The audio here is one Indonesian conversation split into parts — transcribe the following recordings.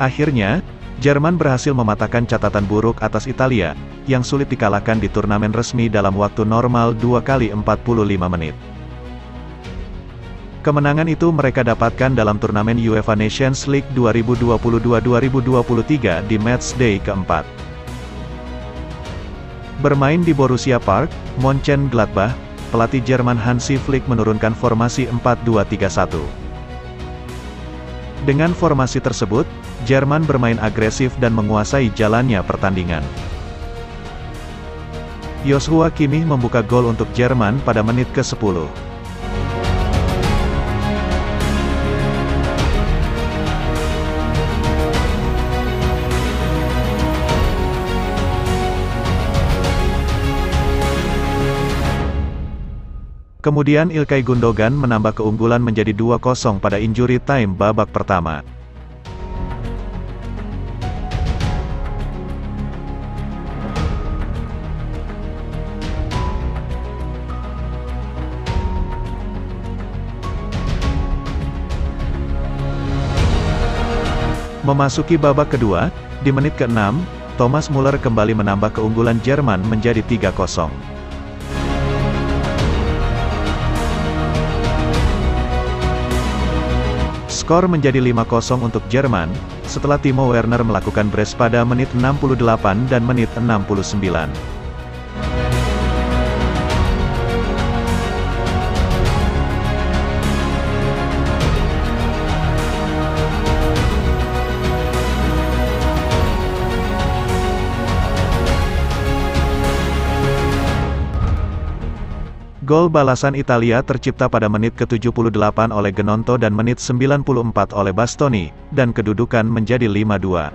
Akhirnya, Jerman berhasil mematahkan catatan buruk atas Italia, yang sulit dikalahkan di turnamen resmi dalam waktu normal 2 kali 45 menit. Kemenangan itu mereka dapatkan dalam turnamen UEFA Nations League 2022-2023 di matchday keempat. Bermain di Borussia Park, Mönchengladbach, pelatih Jerman Hansi Flick menurunkan formasi 4-2-3-1. Dengan formasi tersebut, Jerman bermain agresif dan menguasai jalannya pertandingan. Joshua Kimmich membuka gol untuk Jerman pada menit ke-10. Kemudian Ilkay Gundogan menambah keunggulan menjadi 2-0 pada injury time babak pertama. Memasuki babak kedua, di menit ke-6, Thomas Muller kembali menambah keunggulan Jerman menjadi 3-0. Skor menjadi 5-0 untuk Jerman, setelah Timo Werner melakukan brace pada menit 68 dan menit 69. Gol balasan Italia tercipta pada menit ke-78 oleh Genonto dan menit 94 oleh Bastoni, dan kedudukan menjadi 5-2.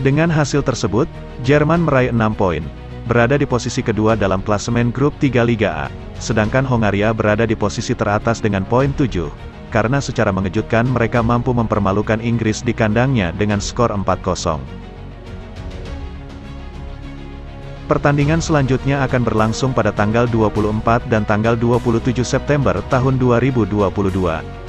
Dengan hasil tersebut, Jerman meraih 6 poin, berada di posisi kedua dalam klasemen grup 3 Liga A, sedangkan Hongaria berada di posisi teratas dengan poin 7 karena secara mengejutkan mereka mampu mempermalukan Inggris di kandangnya dengan skor 4-0. Pertandingan selanjutnya akan berlangsung pada tanggal 24 dan tanggal 27 September tahun 2022.